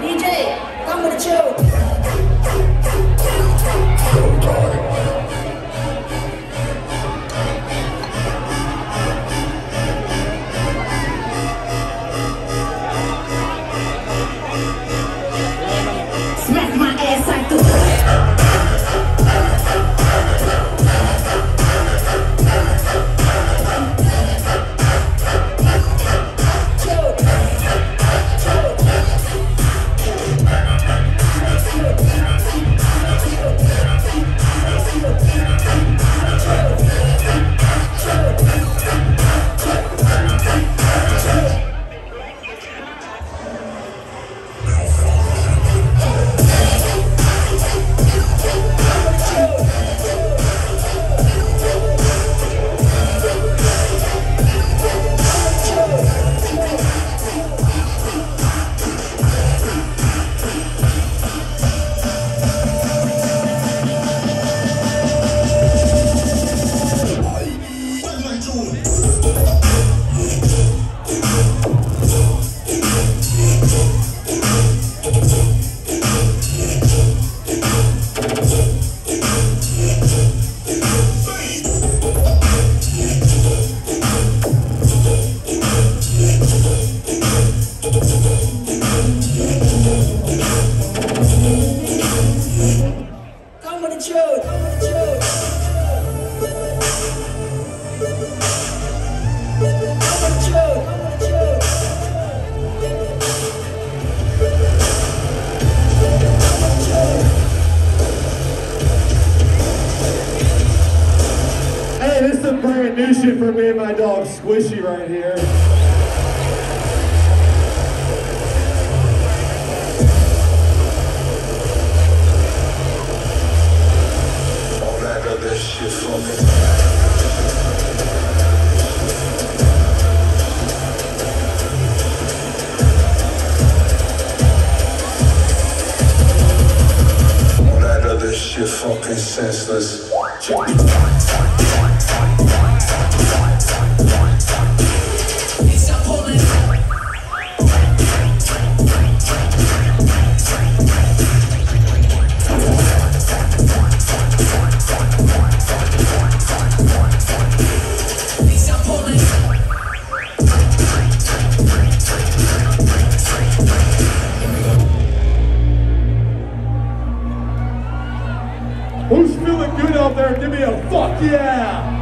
DJ, come with the chill. Brand new shit for me and my dog SQISHI right here. All that other shit fucking. Fucking senseless. Me a fuck yeah!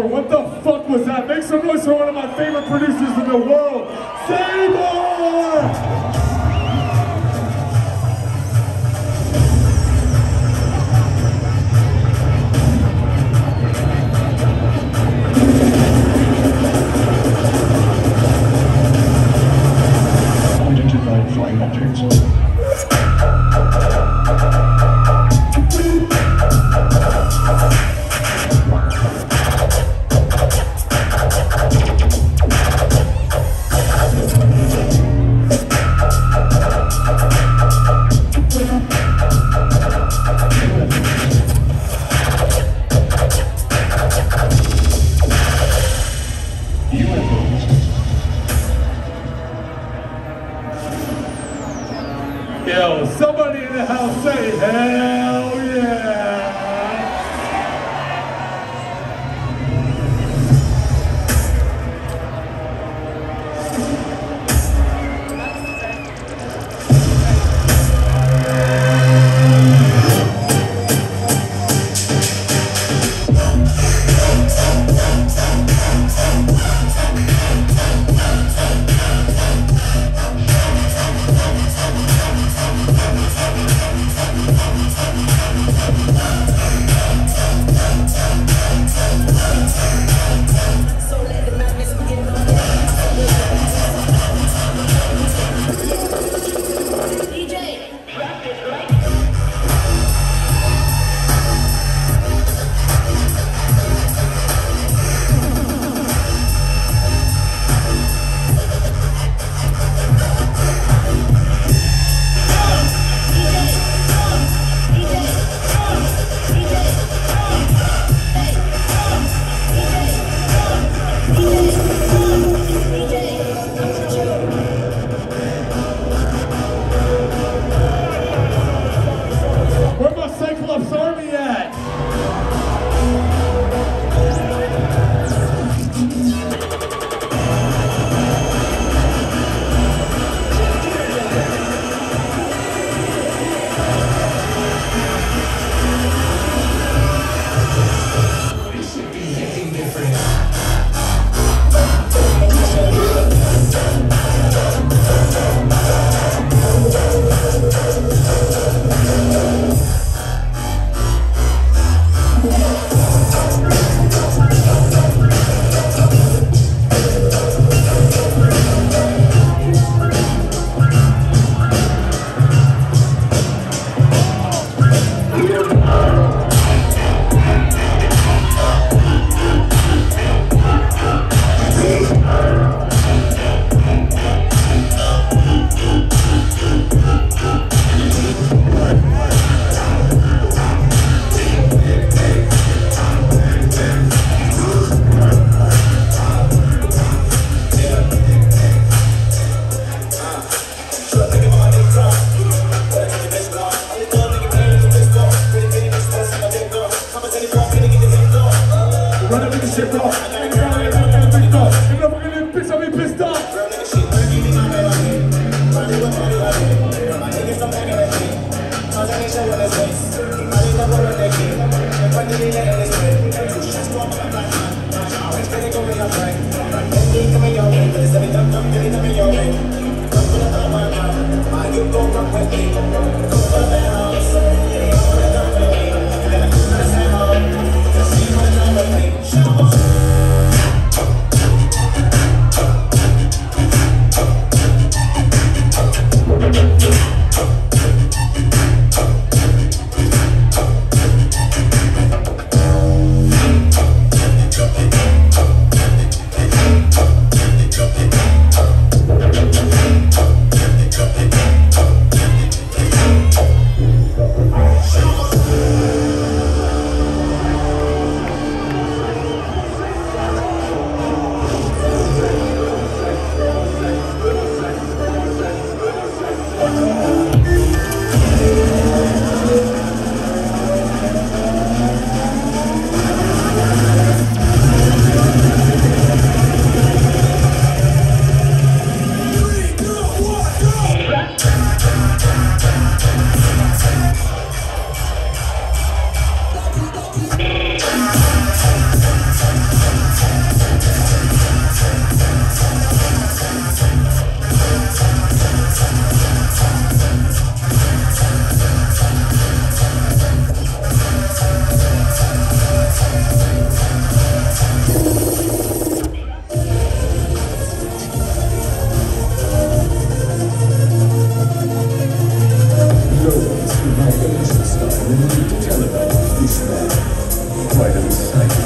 What the fuck was that? Make some noise for one of my favorite producers in the world, Seymour! Identified flying objects. hell say hey. Bitch, I'll tell about this man. Why don't